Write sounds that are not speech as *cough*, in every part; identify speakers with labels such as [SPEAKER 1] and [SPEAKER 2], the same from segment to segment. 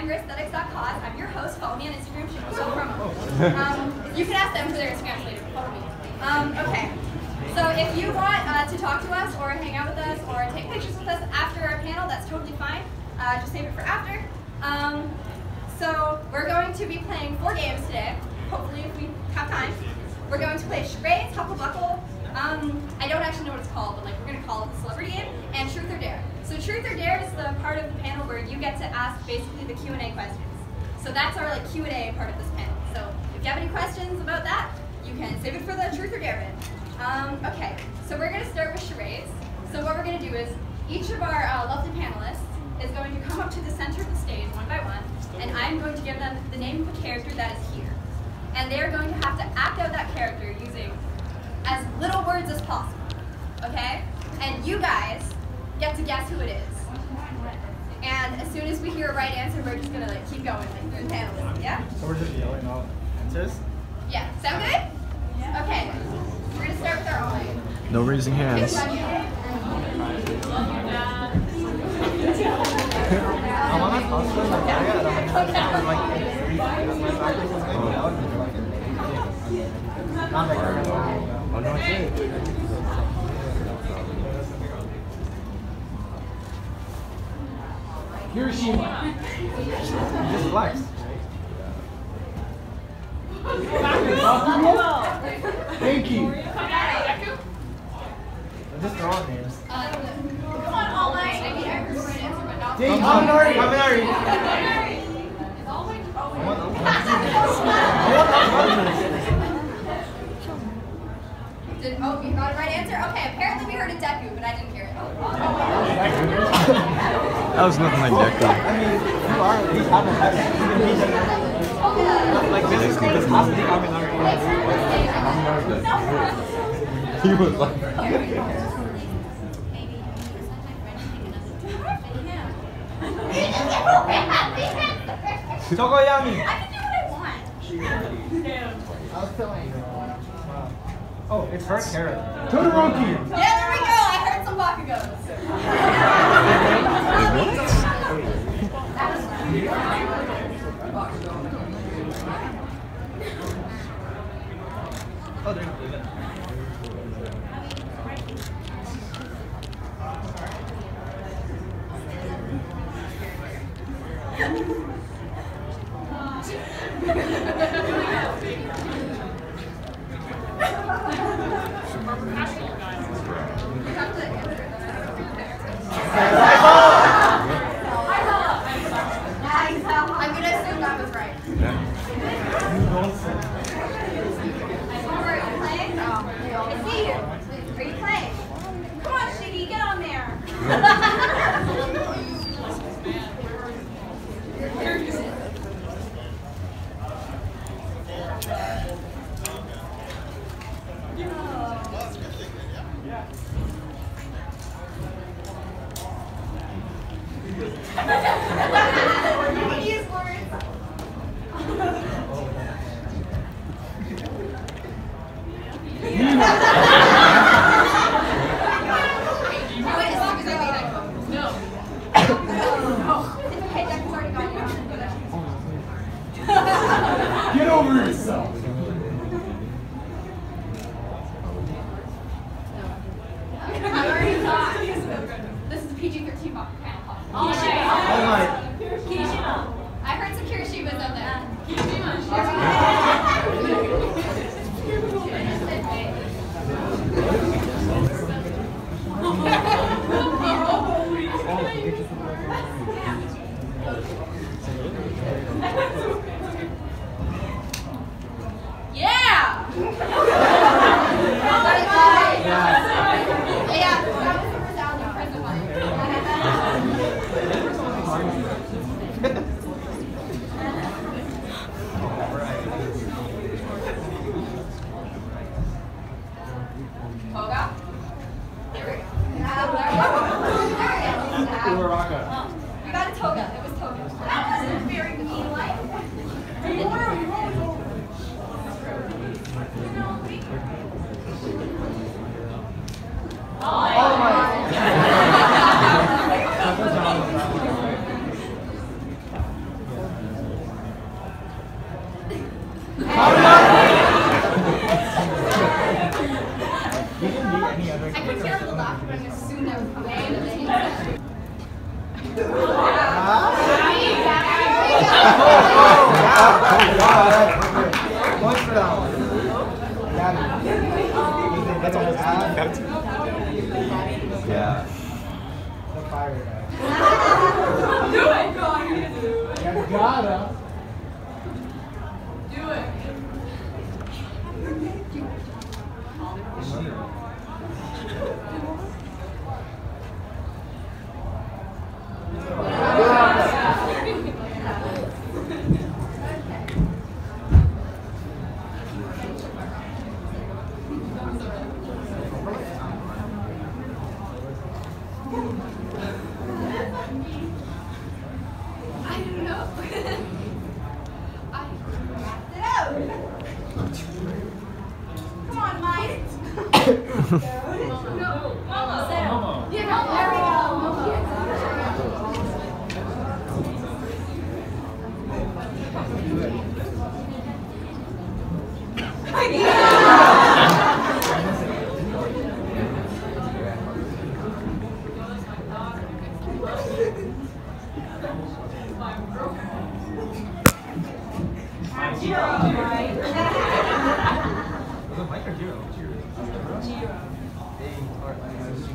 [SPEAKER 1] I'm. I'm your host. Follow me on Instagram. Show promo. Um, you can ask them for their Instagrams later. Follow me. Um, okay. So if you want uh, to talk to us or hang out with us or take pictures with us after our panel, that's totally fine. Uh, just save it for after. Um, so we're going to be playing four games today. Hopefully, if we have time. We're going to play charades, Huckle Buckle. Um, I don't actually know what it's called, but like we're going to call it the celebrity game and Truth or Dare. So Truth or Dare is the part of the panel where you get to ask basically the Q&A questions. So that's our like Q&A part of this panel. So if you have any questions about that, you can save it for the Truth or Dare bit. Um, okay, so we're going to start with charades. So what we're going to do is each of our uh, lovely panelists is going to come up to the center of the stage one by one, and I'm going to give them the name of a character that is here. And they're going to have to act out that character using as little words as possible. Okay? And you guys get to guess who it is. And as soon as we hear a right answer, we're just gonna like keep going like through the panelists. Yeah?
[SPEAKER 2] So we're just yelling out answers?
[SPEAKER 1] Yeah. Sound good? Yeah. Okay. We're gonna start with our own.
[SPEAKER 3] No raising hands.
[SPEAKER 2] I Kirishima. Just flex. Thank you. Just draw names.
[SPEAKER 1] Come on, all night. I heard the right answer, but not.
[SPEAKER 2] Kaminari. Kaminari.
[SPEAKER 1] Did, oh, you got a right answer? Okay, apparently we heard a Deku, but I didn't hear it.
[SPEAKER 3] That was nothing like Deku.
[SPEAKER 2] I mean, you are at least Like, this is this has to be Kaminari.
[SPEAKER 3] He was like,
[SPEAKER 2] Tokoyami.
[SPEAKER 1] I can do what I want.
[SPEAKER 2] I was telling you. Wow. Oh, it's her carrot. Todoroki.
[SPEAKER 1] Yeah, there we go. I heard some Bakugos. *laughs* *laughs*
[SPEAKER 2] Oh,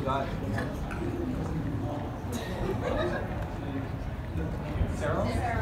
[SPEAKER 1] got Sarah?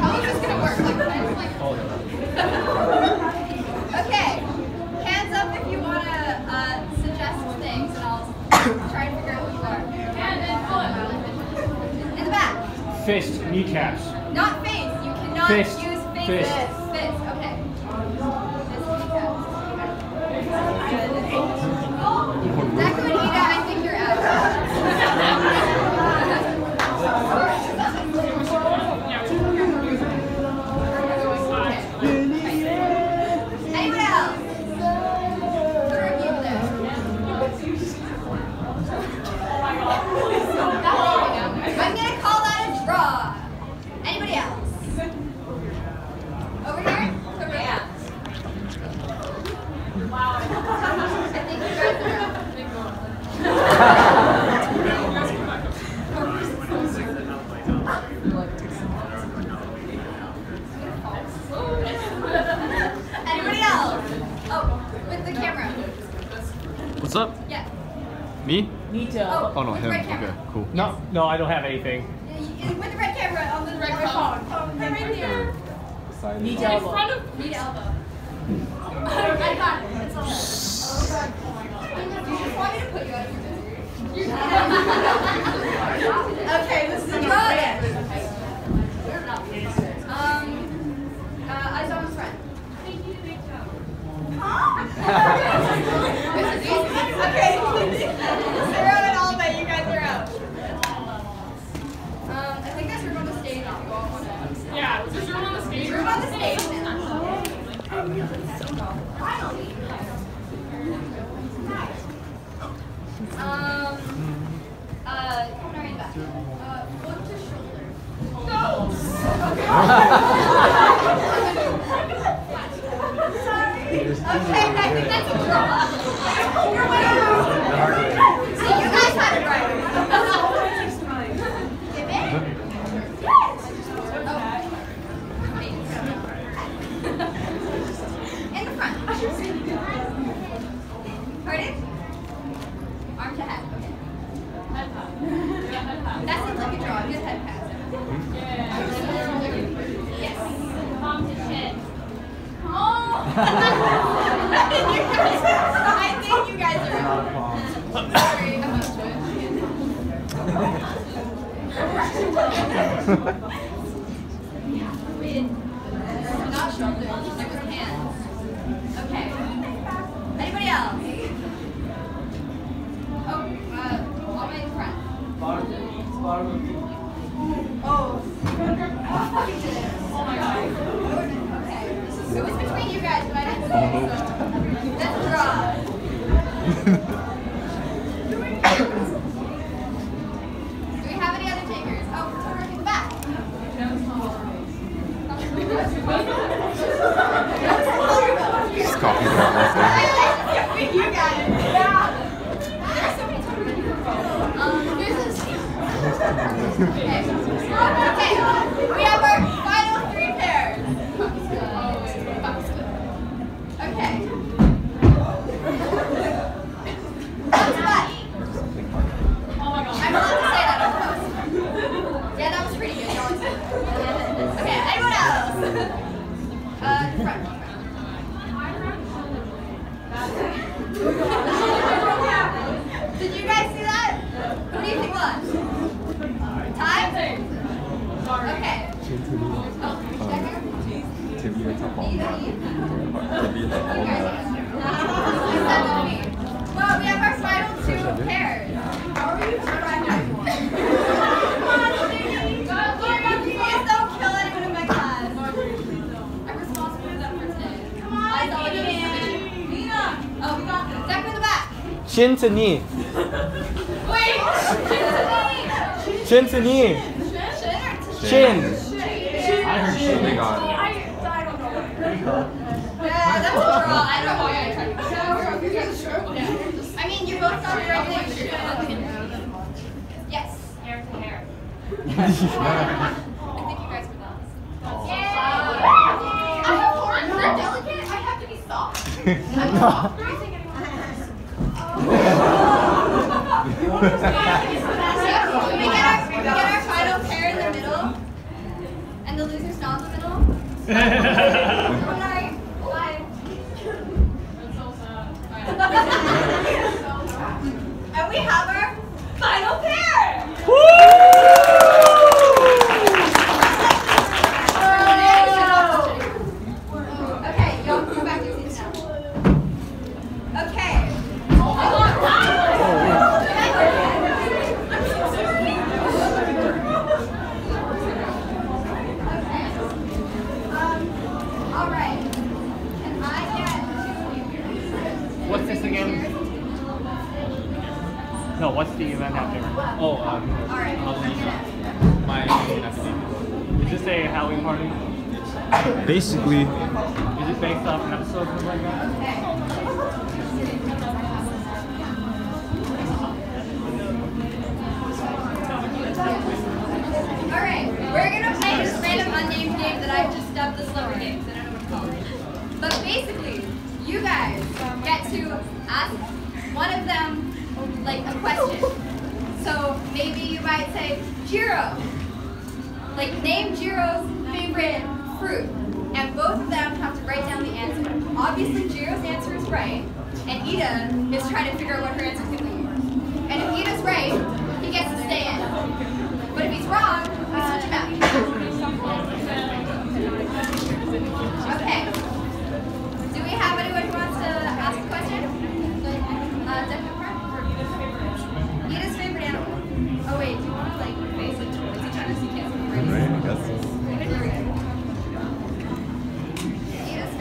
[SPEAKER 4] How is this gonna
[SPEAKER 1] work? okay, hands up if you wanna uh, suggest things, and I'll try and figure out what you. In the back.
[SPEAKER 2] Fist kneecaps.
[SPEAKER 1] Not face. You cannot use faces.
[SPEAKER 2] Fist.
[SPEAKER 1] Oh,
[SPEAKER 3] no, him. Okay, cool.
[SPEAKER 2] No, no, I don't have anything.
[SPEAKER 1] Yeah, with the red camera uh, on the red phone. phone. Right there.
[SPEAKER 5] Knee elbow. In front of
[SPEAKER 1] knee elbow. *laughs* I got it. It's all right. You just wanted to put you out of your misery. okay, this is a good Um, uh, I saw his friend. Thank you, Big Joe. Huh? *laughs* Chin to
[SPEAKER 2] knee.
[SPEAKER 1] Wait.
[SPEAKER 2] Chin to knee.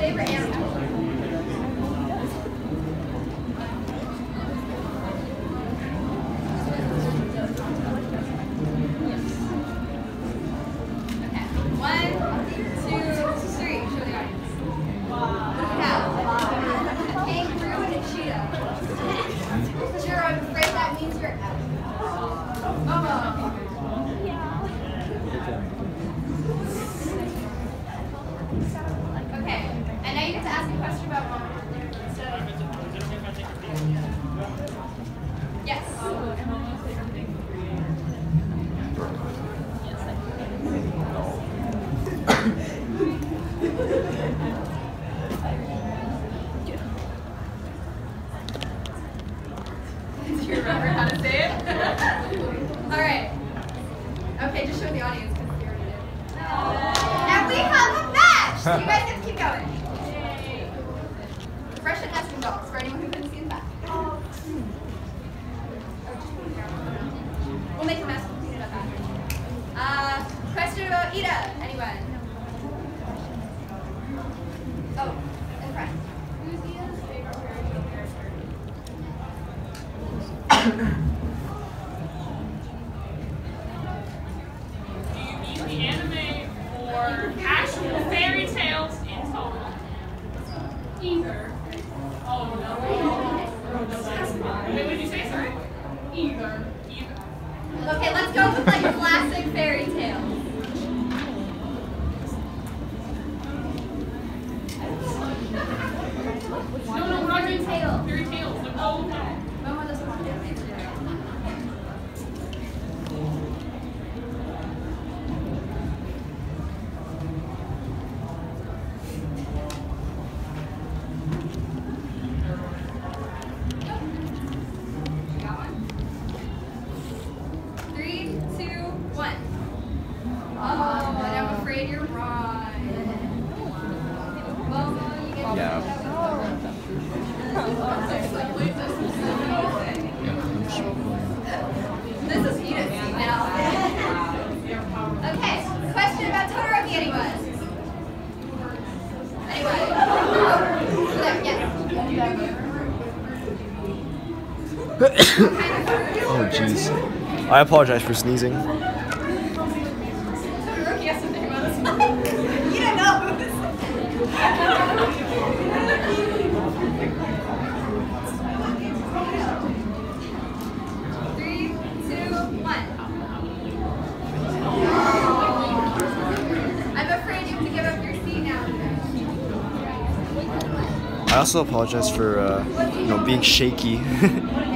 [SPEAKER 1] favorite animal.
[SPEAKER 3] I
[SPEAKER 6] apologize for sneezing. I also apologize for uh, you know being shaky. *laughs*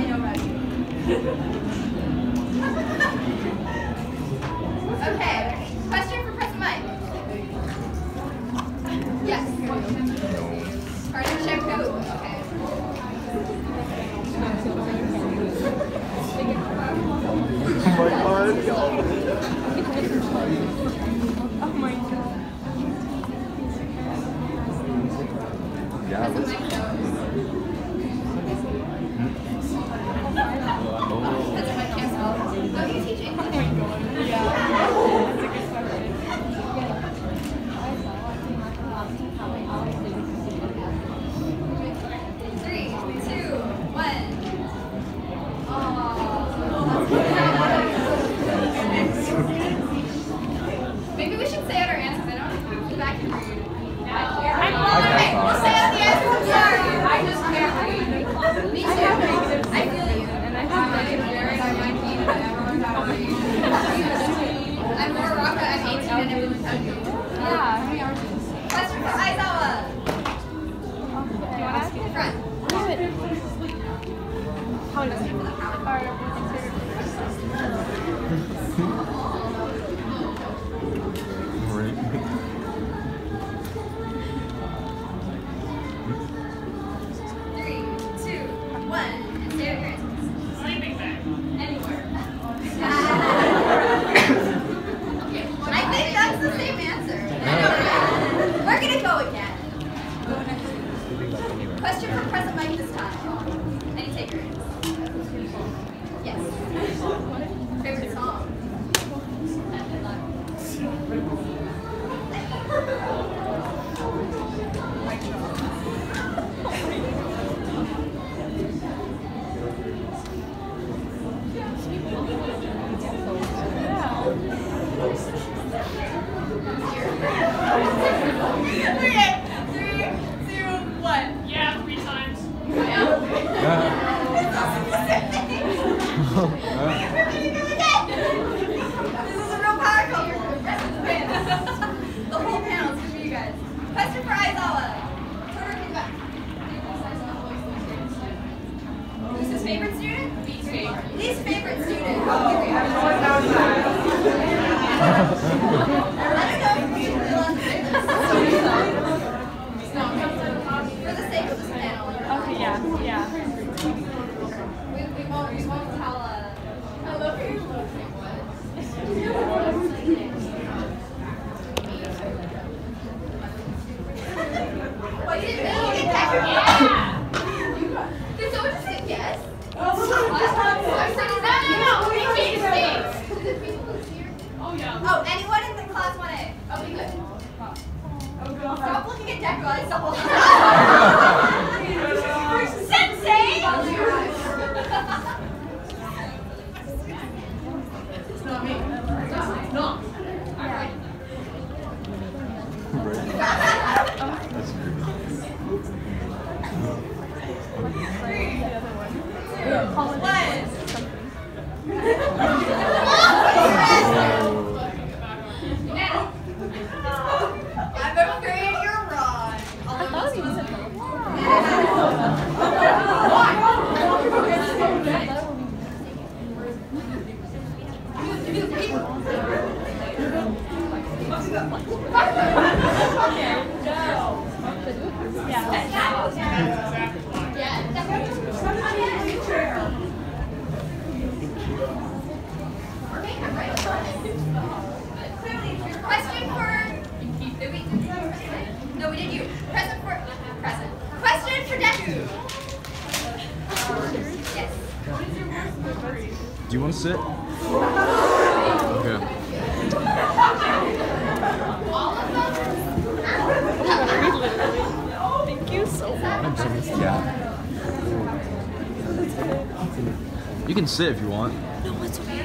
[SPEAKER 6] sit if you want.
[SPEAKER 7] No, it's okay.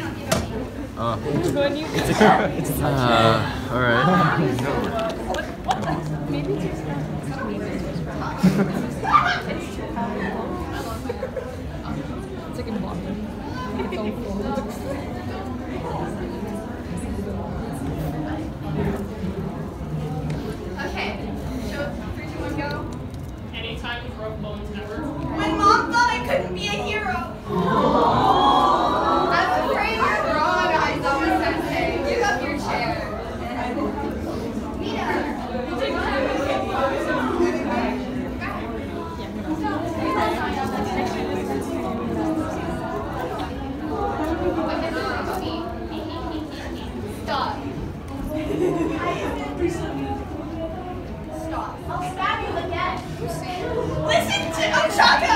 [SPEAKER 6] Uh,
[SPEAKER 7] it's
[SPEAKER 1] a car. It's a car. shot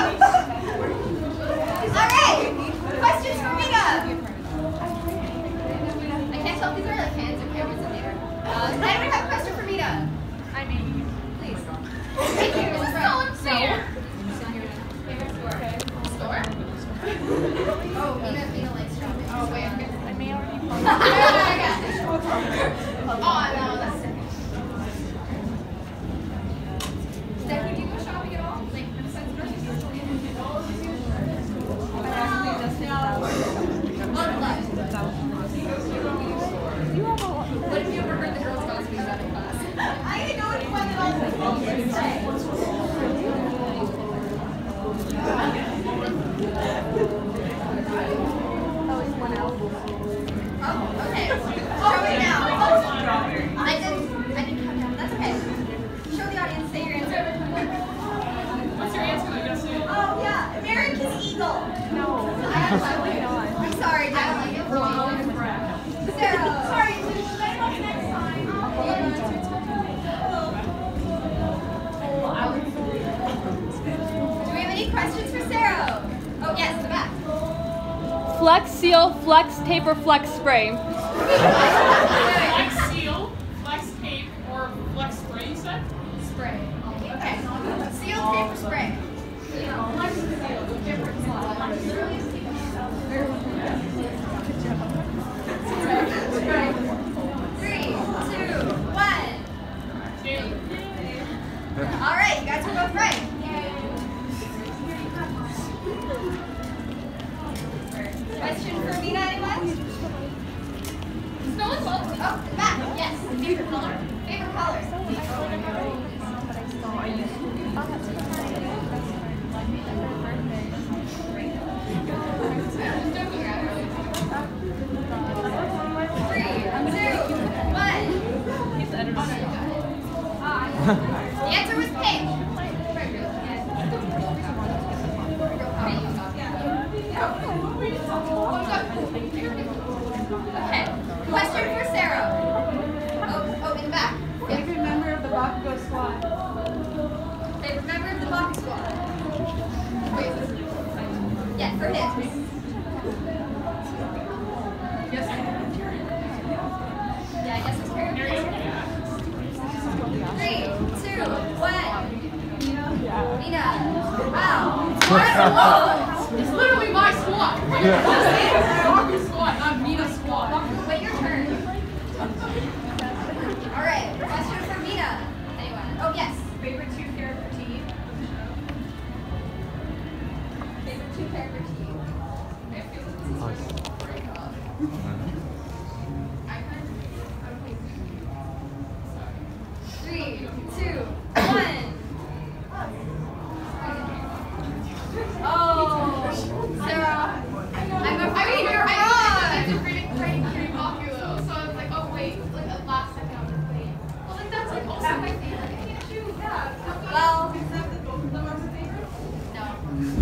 [SPEAKER 1] for
[SPEAKER 7] flex spray.
[SPEAKER 5] seal, flex tape, or flex spray, you said?
[SPEAKER 1] Spray. Okay. Seal, tape, or spray? Three, two, one. All right, you guys are both right.
[SPEAKER 5] Question for Mina Oh, back, yes.
[SPEAKER 2] Favorite color?
[SPEAKER 5] Favorite
[SPEAKER 1] color? So, I, I, I,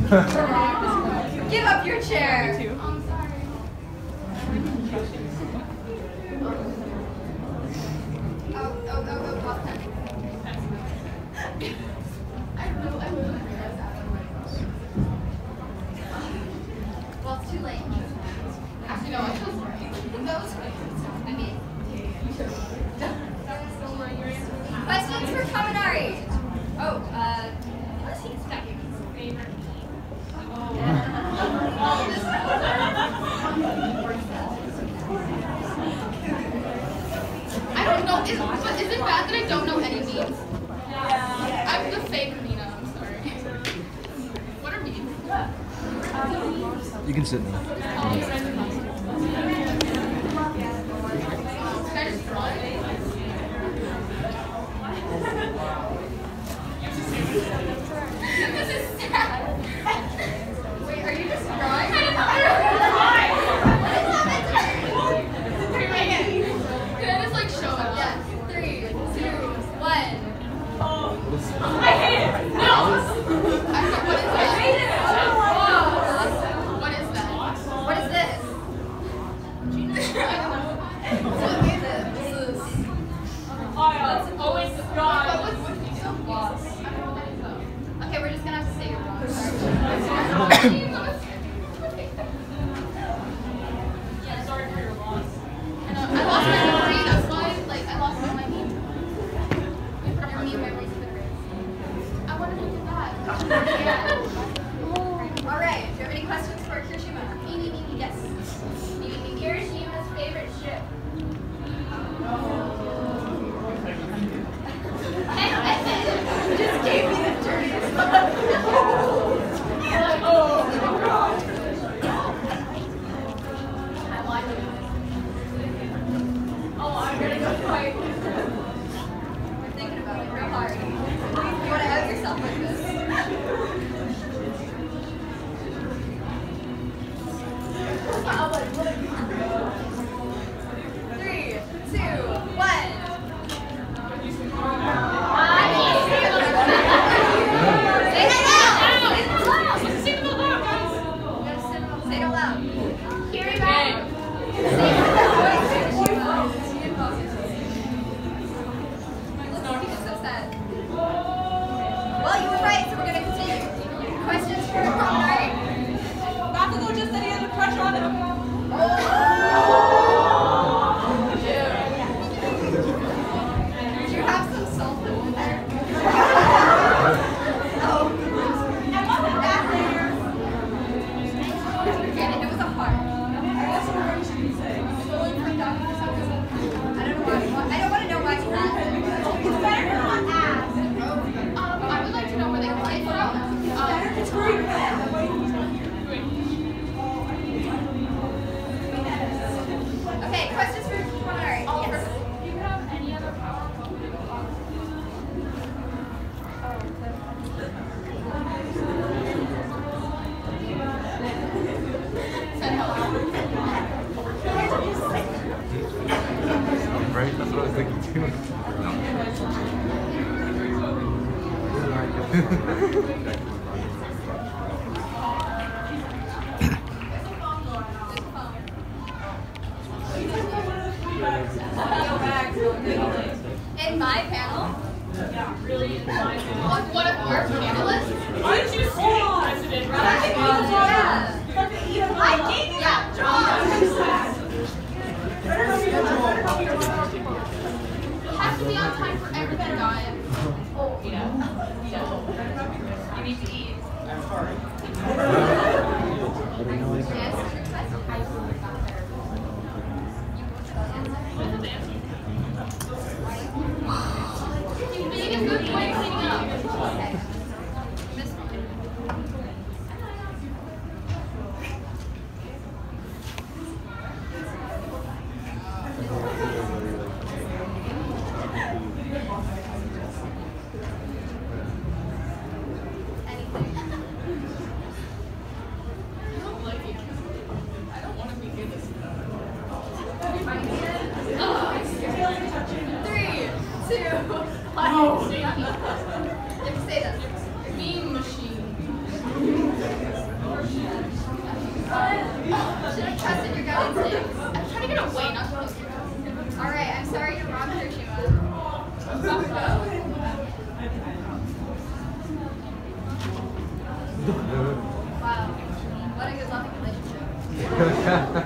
[SPEAKER 5] Give up your chair.
[SPEAKER 1] Should have trusted your gut instincts.
[SPEAKER 8] I'm trying to get away, not
[SPEAKER 1] close. Alright, I'm sorry you're wrong, Kirishima. wow. What a good loving relationship. *laughs*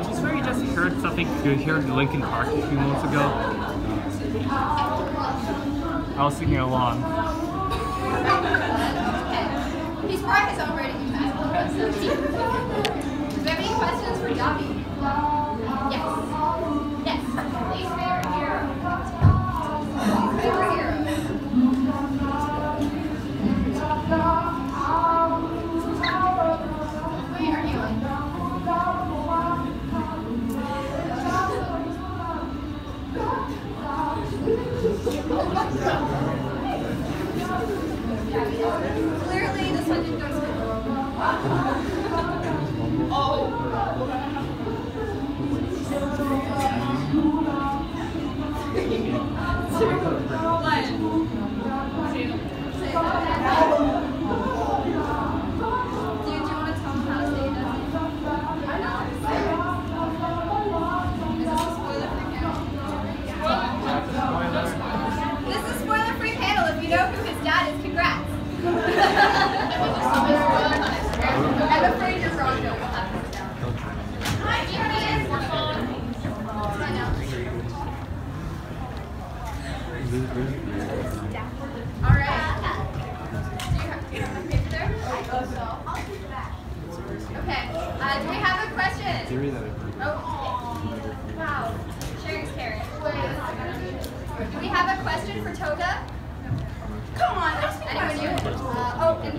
[SPEAKER 9] I
[SPEAKER 1] is
[SPEAKER 8] where just
[SPEAKER 2] heard something you heard Linkin Park a few months ago. I was singing along.
[SPEAKER 1] He's probably has already Do you have any questions for Dabi? Yes.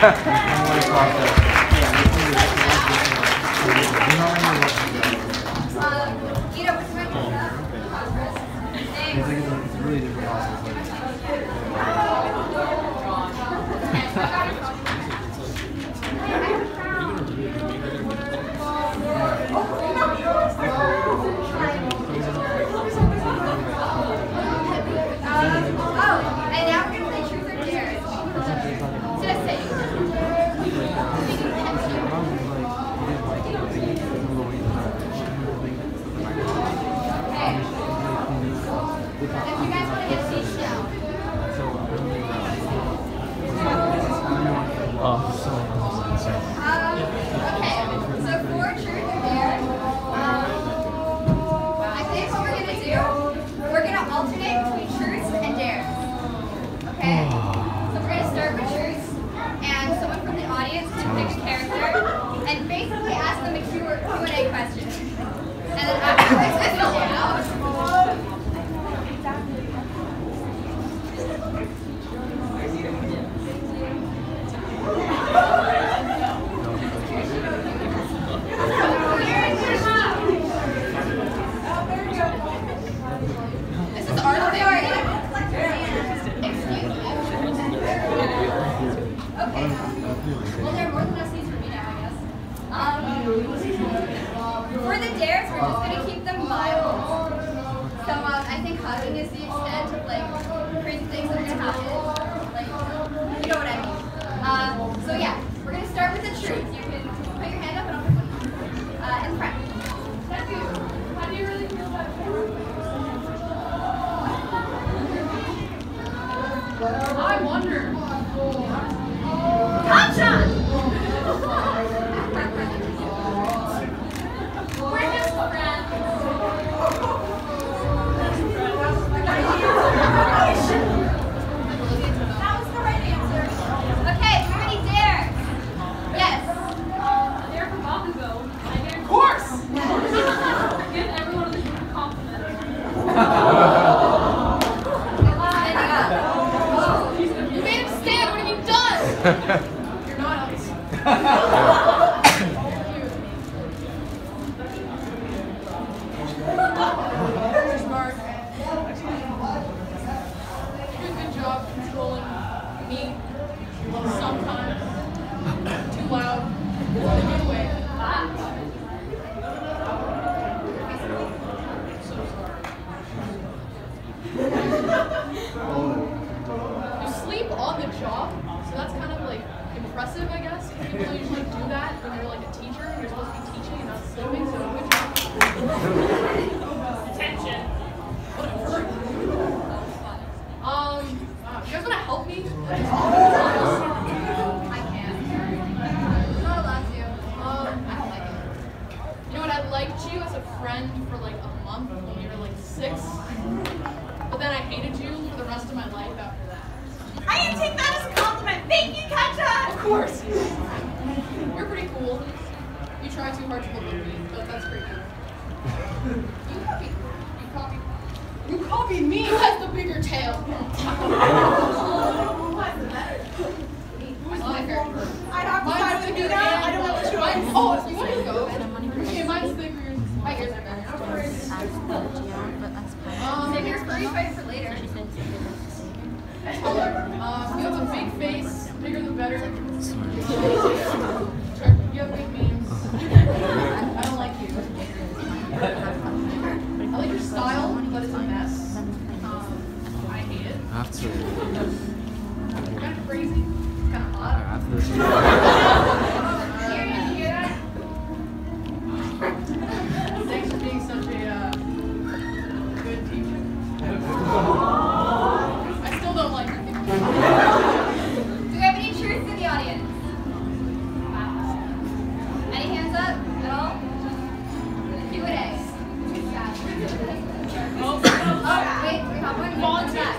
[SPEAKER 1] Yeah. *laughs* Thank you.
[SPEAKER 5] hated you for the rest of my life after that.
[SPEAKER 2] I can take that as a compliment. Thank you, Katja!
[SPEAKER 5] Of course. You're pretty cool. You try too hard to look me, but that's pretty cool.
[SPEAKER 2] You copied. You copied.
[SPEAKER 5] You copied me! Who has the bigger tail?
[SPEAKER 2] Who has the?
[SPEAKER 5] I have to side with Nina. I don't have a. Oh, you want to go? Okay, mine's bigger. My ears are better. Um, um, you have a big face, bigger the better. Sorry.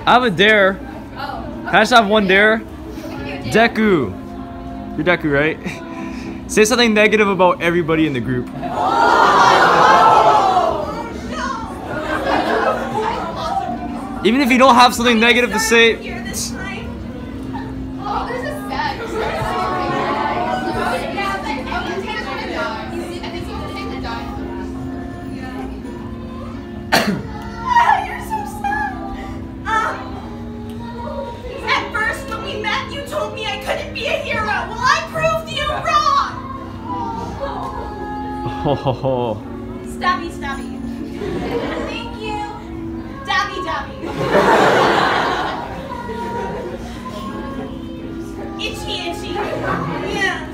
[SPEAKER 5] I
[SPEAKER 2] have a
[SPEAKER 10] dare. I just have one dare. Deku. You're Deku, right? *laughs* Say something negative about everybody in the group. *laughs* Even if you don't have something negative to say. *coughs* *coughs* *coughs*
[SPEAKER 5] Ho ho.
[SPEAKER 2] Stabby stabby. Thank you. Dabby dabby. itchy itchy. Yeah.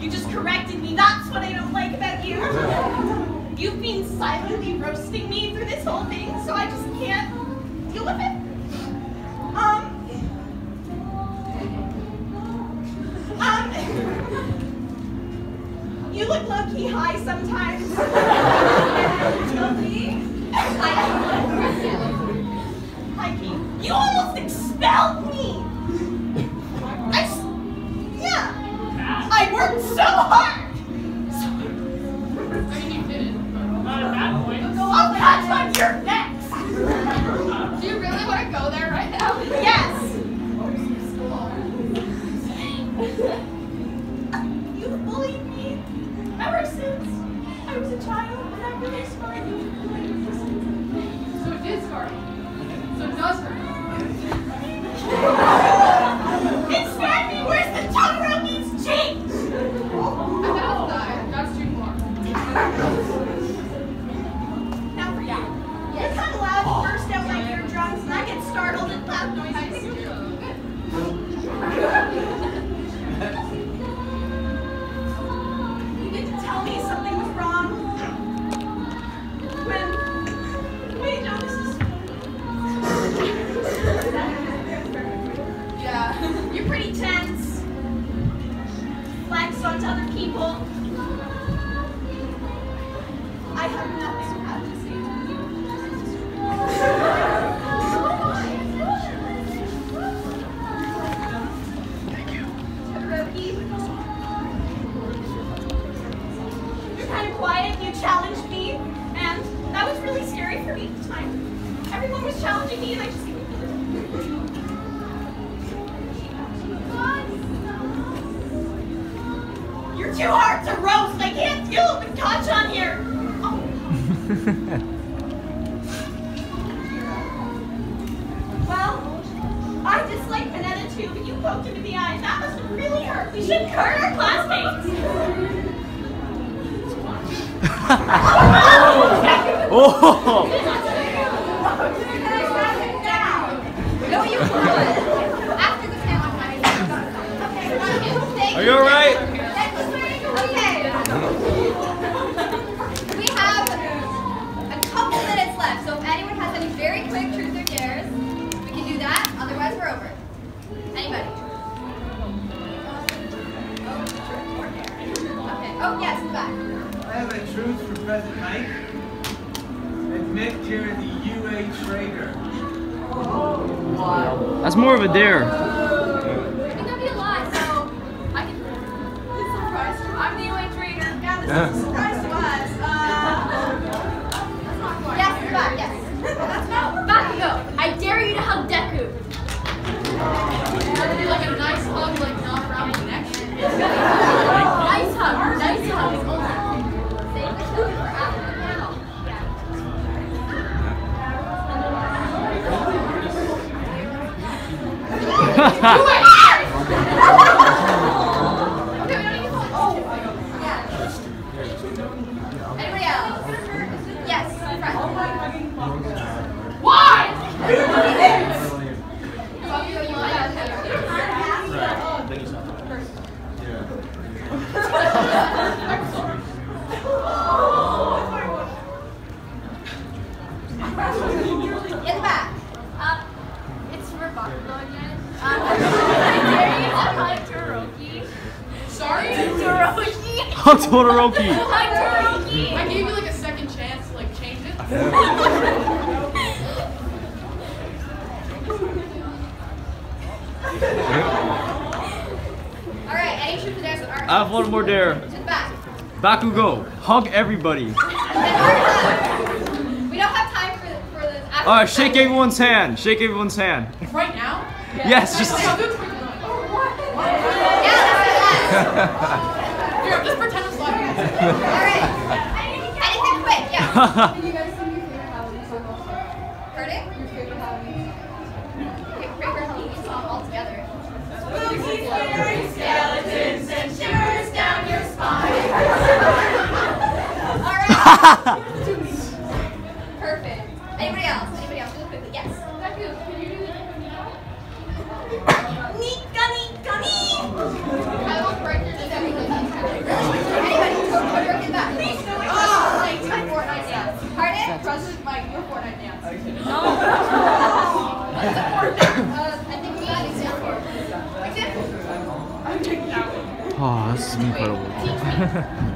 [SPEAKER 2] You just corrected me. That's what I don't like about you. *laughs* You've been silently roasting me through this whole thing, so I just can't deal with it. Um. Um. *laughs* you look low-key high sometimes.
[SPEAKER 5] more of a dare.
[SPEAKER 2] Hug
[SPEAKER 10] everybody. *laughs*
[SPEAKER 1] We don't have time for, for this.
[SPEAKER 10] Alright, shake everyone's hand. Shake everyone's hand.
[SPEAKER 9] Right now? *laughs*
[SPEAKER 10] Yes, just. *laughs*
[SPEAKER 1] Yeah, do that.
[SPEAKER 9] Here, just pretend I'm.
[SPEAKER 1] All right. Anything quick, yeah. Perfect. Anybody else? Anybody else? Quickly. Yes.
[SPEAKER 8] I will
[SPEAKER 1] get back. Oh, my Fortnite dance. Pardon?
[SPEAKER 9] Fortnite dance.
[SPEAKER 1] Uh, I think we got example. Example.
[SPEAKER 10] Oh, this is incredible. *laughs*